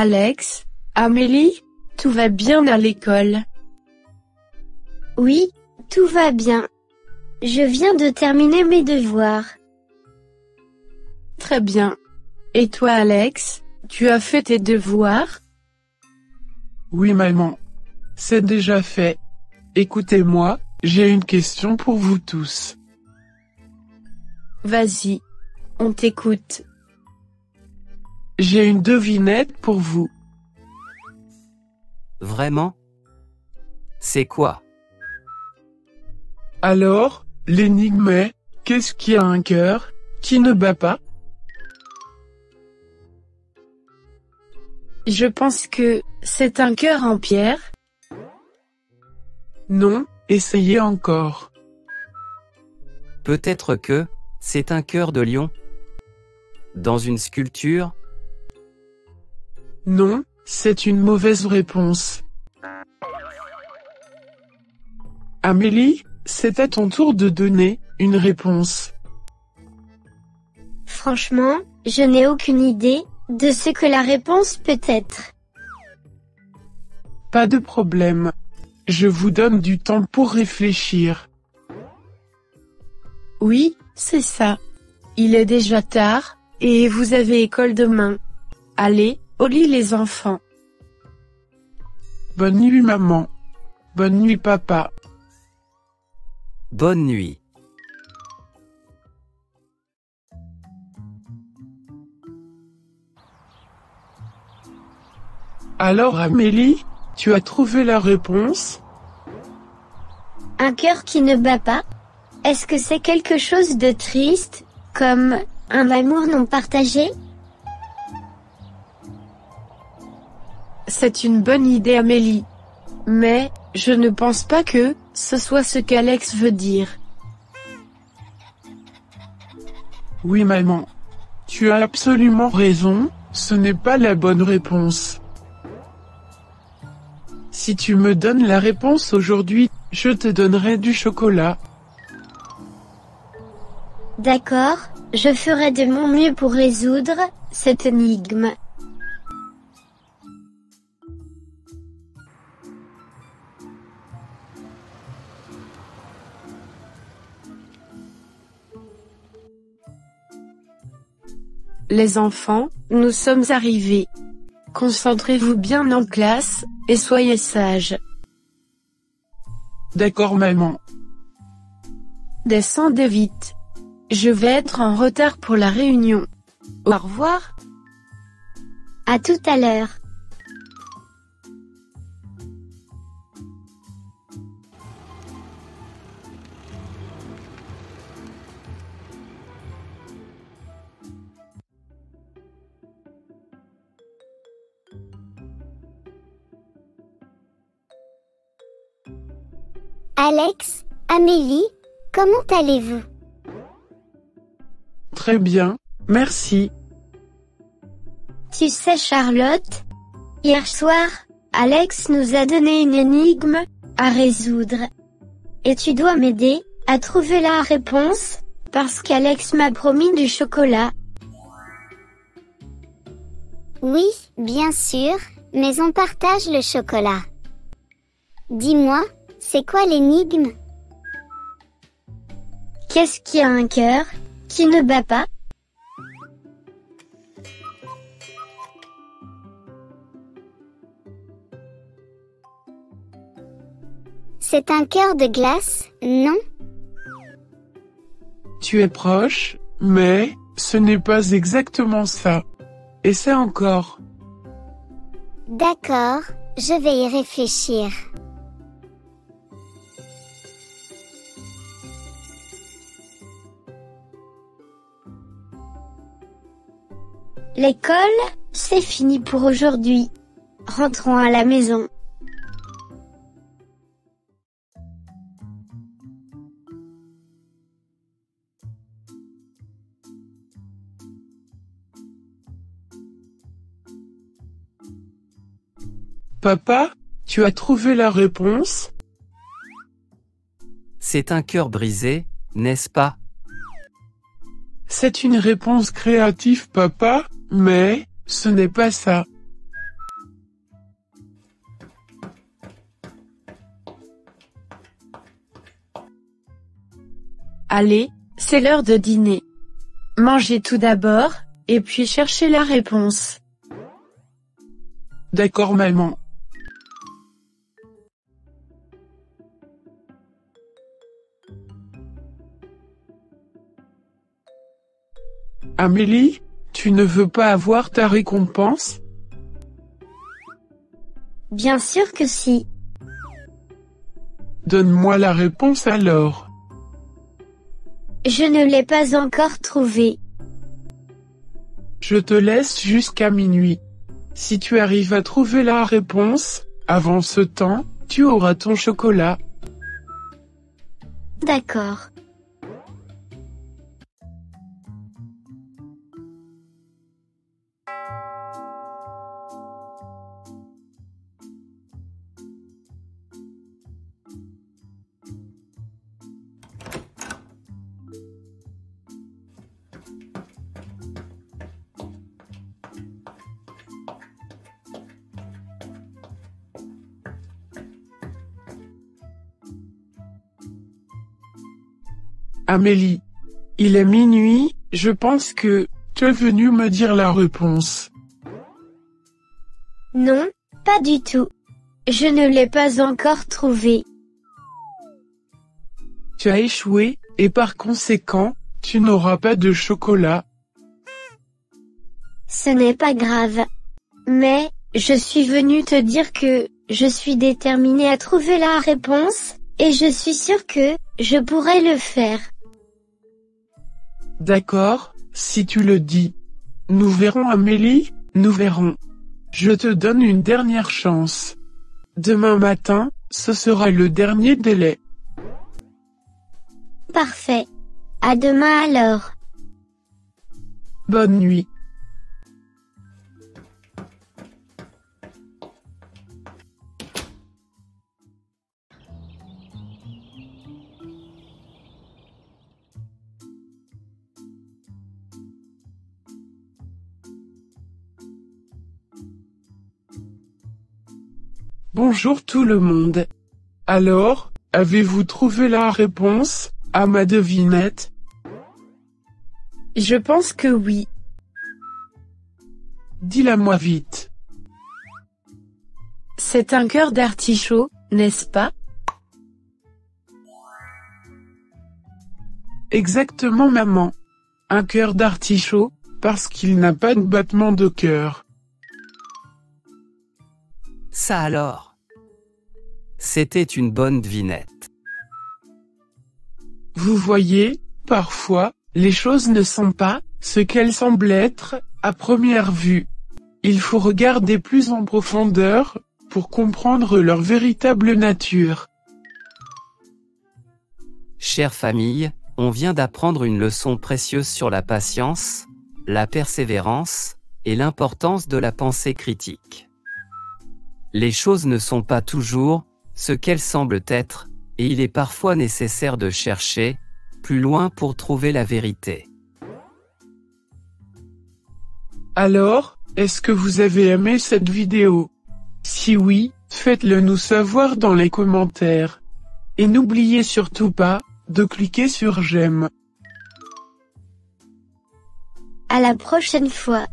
Alex, Amélie, tout va bien à l'école Oui, tout va bien. Je viens de terminer mes devoirs. Très bien. Et toi Alex, tu as fait tes devoirs? Oui maman. C'est déjà fait. Écoutez-moi, j'ai une question pour vous tous. Vas-y. On t'écoute. J'ai une devinette pour vous. Vraiment? C'est quoi? Alors, l'énigme est, qu'est-ce qui a un cœur, qui ne bat pas? Je pense que c'est un cœur en pierre. Non, essayez encore. Peut-être que c'est un cœur de lion Dans une sculpture Non, c'est une mauvaise réponse. Amélie, c'est à ton tour de donner une réponse. Franchement, je n'ai aucune idée de ce que la réponse peut être. Pas de problème. Je vous donne du temps pour réfléchir. Oui, c'est ça. Il est déjà tard, et vous avez école demain. Allez, au lit les enfants. Bonne nuit maman. Bonne nuit papa. Bonne nuit. Alors Amélie, tu as trouvé la réponse? Un cœur qui ne bat pas? Est-ce que c'est quelque chose de triste, comme un amour non partagé? C'est une bonne idée Amélie. Mais, je ne pense pas que, ce soit ce qu'Alex veut dire. Oui maman. Tu as absolument raison, ce n'est pas la bonne réponse. Si tu me donnes la réponse aujourd'hui, je te donnerai du chocolat. D'accord, je ferai de mon mieux pour résoudre cette énigme. Les enfants, nous sommes arrivés. Concentrez-vous bien en classe, et soyez sages. D'accord maman. Descendez vite. Je vais être en retard pour la réunion. Au revoir. À tout à l'heure. Alex, Amélie, comment allez-vous? Très bien, merci. Tu sais Charlotte, hier soir, Alex nous a donné une énigme à résoudre. Et tu dois m'aider à trouver la réponse, parce qu'Alex m'a promis du chocolat. Oui, bien sûr, mais on partage le chocolat. Dis-moi, c'est quoi l'énigme? Qu'est-ce qui a un cœur qui ne bat pas? C'est un cœur de glace, non? Tu es proche, mais ce n'est pas exactement ça. Essaie encore. D'accord, je vais y réfléchir. L'école, c'est fini pour aujourd'hui. Rentrons à la maison. Papa, tu as trouvé la réponse? C'est un cœur brisé, n'est-ce pas? C'est une réponse créative papa, mais ce n'est pas ça. Allez, c'est l'heure de dîner. Mangez tout d'abord, et puis cherchez la réponse. D'accord maman. Amélie? Tu ne veux pas avoir ta récompense? Bien sûr que si. Donne-moi la réponse alors. Je ne l'ai pas encore trouvée. Je te laisse jusqu'à minuit. Si tu arrives à trouver la réponse, avant ce temps, tu auras ton chocolat. D'accord. Amélie. Il est minuit, je pense que, tu es venu me dire la réponse. Non, pas du tout. Je ne l'ai pas encore trouvée. Tu as échoué, et par conséquent, tu n'auras pas de chocolat. Ce n'est pas grave. Mais, je suis venu te dire que, je suis déterminée à trouver la réponse, et je suis sûre que, je pourrai le faire. D'accord, si tu le dis. Nous verrons Amélie, nous verrons. Je te donne une dernière chance. Demain matin, ce sera le dernier délai. Parfait. À demain alors. Bonne nuit. Bonjour tout le monde. Alors, avez-vous trouvé la réponse à ma devinette? Je pense que oui. Dis-la moi vite. C'est un cœur d'artichaut, n'est-ce pas? Exactement maman. Un cœur d'artichaut, parce qu'il n'a pas de battement de cœur. Ça alors. C'était une bonne devinette. Vous voyez, parfois, les choses ne sont pas ce qu'elles semblent être à première vue. Il faut regarder plus en profondeur pour comprendre leur véritable nature. Chère famille, on vient d'apprendre une leçon précieuse sur la patience, la persévérance et l'importance de la pensée critique. Les choses ne sont pas toujours ce qu'elles semblent être, et il est parfois nécessaire de chercher plus loin pour trouver la vérité. Alors, est-ce que vous avez aimé cette vidéo? Si oui, faites-le nous savoir dans les commentaires. Et n'oubliez surtout pas de cliquer sur j'aime. À la prochaine fois.